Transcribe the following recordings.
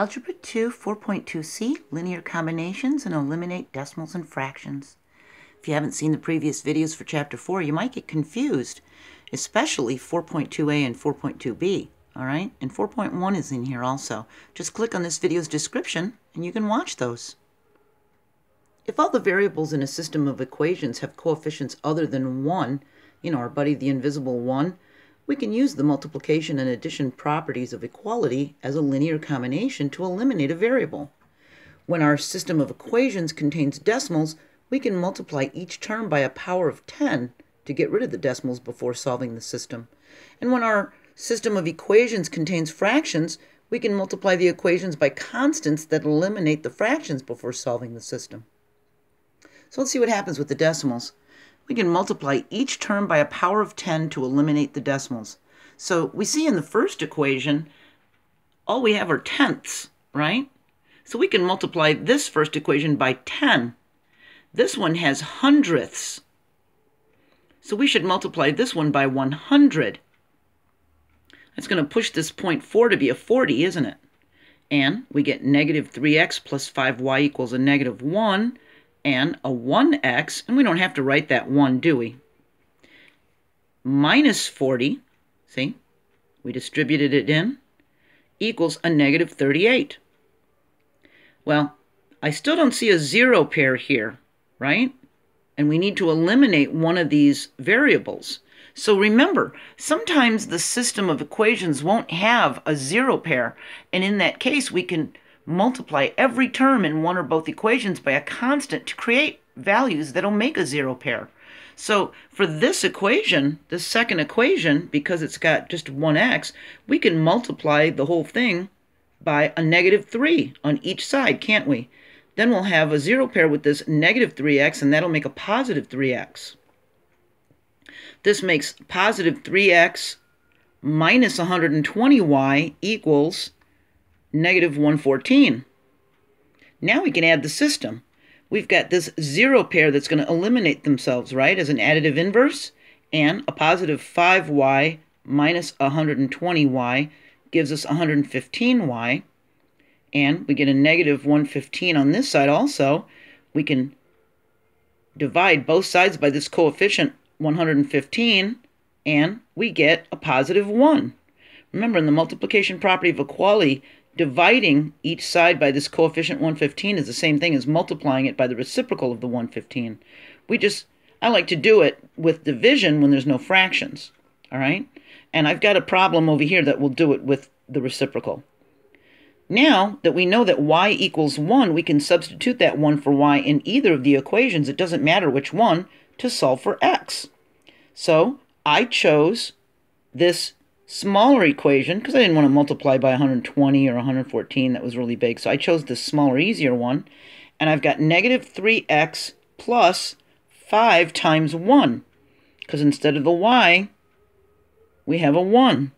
Algebra 2 4.2c, linear combinations and eliminate decimals and fractions. If you haven't seen the previous videos for Chapter 4, you might get confused, especially 4.2a and 4.2b, all right? And 4.1 is in here also. Just click on this video's description and you can watch those. If all the variables in a system of equations have coefficients other than 1, you know, our buddy the invisible 1, we can use the multiplication and addition properties of equality as a linear combination to eliminate a variable. When our system of equations contains decimals, we can multiply each term by a power of 10 to get rid of the decimals before solving the system. And when our system of equations contains fractions, we can multiply the equations by constants that eliminate the fractions before solving the system. So let's see what happens with the decimals we can multiply each term by a power of 10 to eliminate the decimals. So we see in the first equation, all we have are tenths, right? So we can multiply this first equation by 10. This one has hundredths. So we should multiply this one by 100. That's going to push this point 4 to be a 40, isn't it? And we get negative 3x plus 5y equals a negative 1 and a 1x, and we don't have to write that 1, do we? Minus 40, see, we distributed it in, equals a negative 38. Well, I still don't see a zero pair here, right? And we need to eliminate one of these variables. So remember, sometimes the system of equations won't have a zero pair, and in that case we can multiply every term in one or both equations by a constant to create values that'll make a zero pair. So for this equation, this second equation, because it's got just 1x, we can multiply the whole thing by a negative 3 on each side, can't we? Then we'll have a zero pair with this negative 3x, and that'll make a positive 3x. This makes positive 3x minus 120y equals negative 114. Now we can add the system. We've got this zero pair that's going to eliminate themselves, right, as an additive inverse, and a positive 5y minus 120y gives us 115y, and we get a negative 115 on this side also. We can divide both sides by this coefficient 115, and we get a positive 1. Remember, in the multiplication property of equality, dividing each side by this coefficient 115 is the same thing as multiplying it by the reciprocal of the 115. We just, I like to do it with division when there's no fractions, all right? And I've got a problem over here that will do it with the reciprocal. Now that we know that y equals 1, we can substitute that 1 for y in either of the equations, it doesn't matter which one, to solve for x. So I chose this smaller equation, because I didn't want to multiply by 120 or 114, that was really big. So I chose the smaller, easier one. And I've got negative 3x plus 5 times 1. Because instead of the y, we have a 1.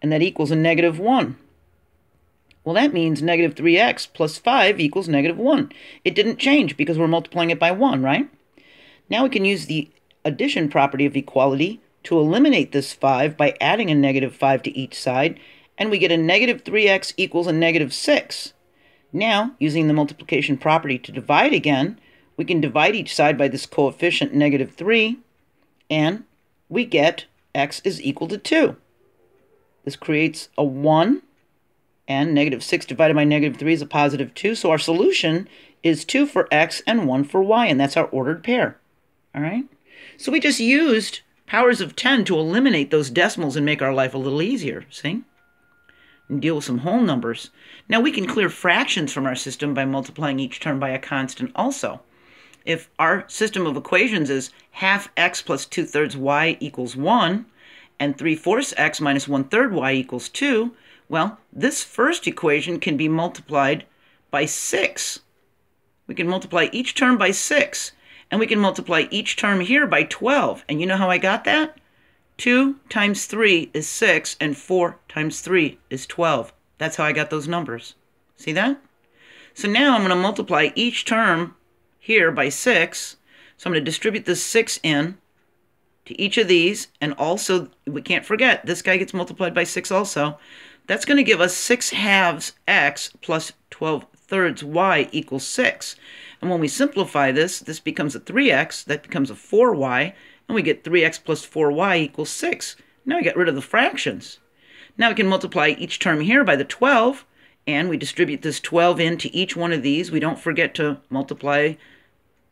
And that equals a negative 1. Well, that means negative 3x plus 5 equals negative 1. It didn't change because we're multiplying it by 1, right? Now we can use the addition property of equality to eliminate this 5 by adding a negative 5 to each side, and we get a negative 3x equals a negative 6. Now, using the multiplication property to divide again, we can divide each side by this coefficient negative 3, and we get x is equal to 2. This creates a 1, and negative 6 divided by negative 3 is a positive 2, so our solution is 2 for x and 1 for y, and that's our ordered pair. All right? So we just used powers of 10 to eliminate those decimals and make our life a little easier, see? And deal with some whole numbers. Now we can clear fractions from our system by multiplying each term by a constant also. If our system of equations is half x plus 2 thirds y equals 1, and 3 fourths x minus 1 third y equals 2, well, this first equation can be multiplied by 6. We can multiply each term by 6. And we can multiply each term here by 12. And you know how I got that? 2 times 3 is 6, and 4 times 3 is 12. That's how I got those numbers. See that? So now I'm going to multiply each term here by 6. So I'm going to distribute this 6 in to each of these. And also, we can't forget, this guy gets multiplied by 6 also. That's going to give us 6 halves x plus 12 thirds y equals 6. And when we simplify this, this becomes a 3x, that becomes a 4y, and we get 3x plus 4y equals 6. Now we get rid of the fractions. Now we can multiply each term here by the 12, and we distribute this 12 into each one of these. We don't forget to multiply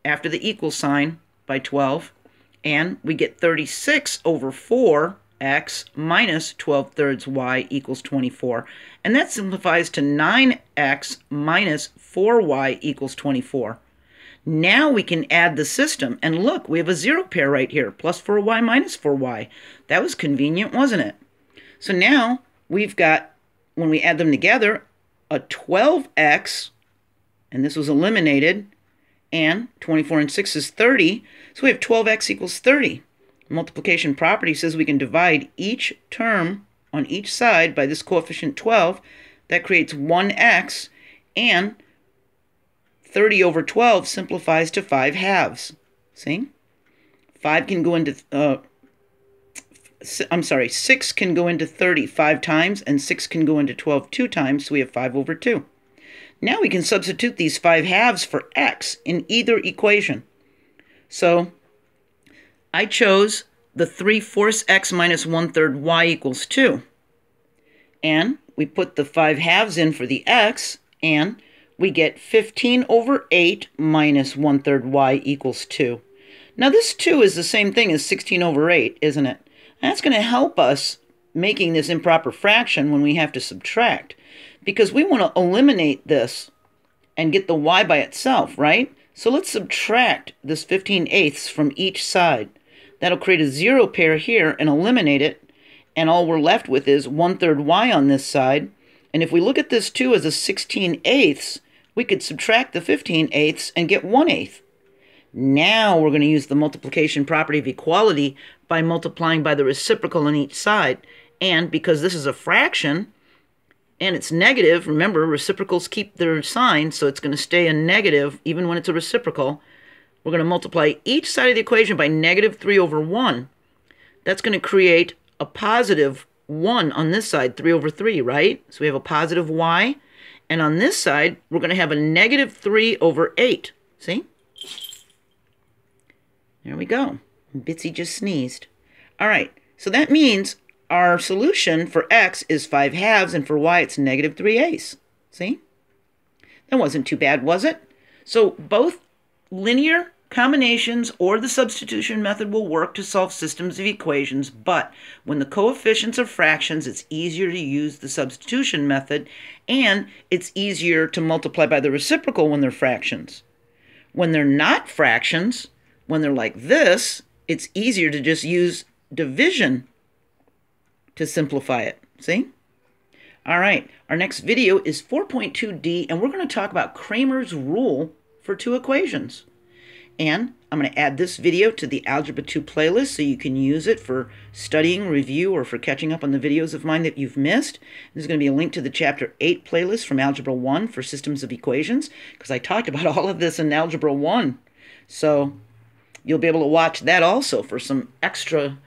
after the equal sign by 12. And we get 36 over 4x minus 12 thirds y equals 24. And that simplifies to 9x minus 4y equals 24. Now we can add the system. And look, we have a zero pair right here, plus 4y minus 4y. That was convenient, wasn't it? So now we've got, when we add them together, a 12x, and this was eliminated, and 24 and 6 is 30. So we have 12x equals 30. Multiplication property says we can divide each term on each side by this coefficient 12. That creates 1x, and 30 over 12 simplifies to 5 halves. See? 5 can go into, uh, I'm sorry, 6 can go into 30 five times, and 6 can go into 12 two times, so we have 5 over 2. Now we can substitute these 5 halves for x in either equation. So I chose the 3 fourths x minus 1 third y equals 2. And we put the 5 halves in for the x, and we get 15 over 8 minus 1 third y equals 2. Now this 2 is the same thing as 16 over 8, isn't it? That's going to help us making this improper fraction when we have to subtract. Because we want to eliminate this and get the y by itself, right? So let's subtract this 15 eighths from each side. That'll create a zero pair here and eliminate it. And all we're left with is 1 third y on this side. And if we look at this 2 as a 16 eighths, we could subtract the 15 eighths and get 1 eighth. Now we're going to use the multiplication property of equality by multiplying by the reciprocal on each side. And because this is a fraction and it's negative, remember reciprocals keep their sign, so it's going to stay a negative even when it's a reciprocal. We're going to multiply each side of the equation by negative 3 over 1. That's going to create a positive 1 on this side, 3 over 3, right? So we have a positive y. And on this side, we're going to have a negative 3 over 8. See? There we go. Bitsy just sneezed. All right, so that means our solution for x is 5 halves, and for y it's negative 3 eighths. See? That wasn't too bad, was it? So both linear Combinations or the substitution method will work to solve systems of equations, but when the coefficients are fractions, it's easier to use the substitution method, and it's easier to multiply by the reciprocal when they're fractions. When they're not fractions, when they're like this, it's easier to just use division to simplify it. See? All right, our next video is 4.2d, and we're going to talk about Cramer's rule for two equations. And I'm going to add this video to the Algebra 2 playlist so you can use it for studying, review, or for catching up on the videos of mine that you've missed. There's going to be a link to the Chapter 8 playlist from Algebra 1 for systems of equations because I talked about all of this in Algebra 1. So you'll be able to watch that also for some extra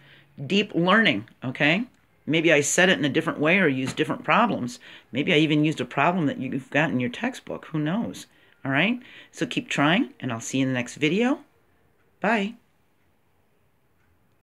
deep learning, okay? Maybe I said it in a different way or used different problems. Maybe I even used a problem that you've got in your textbook. Who knows? All right? So keep trying, and I'll see you in the next video. Bye.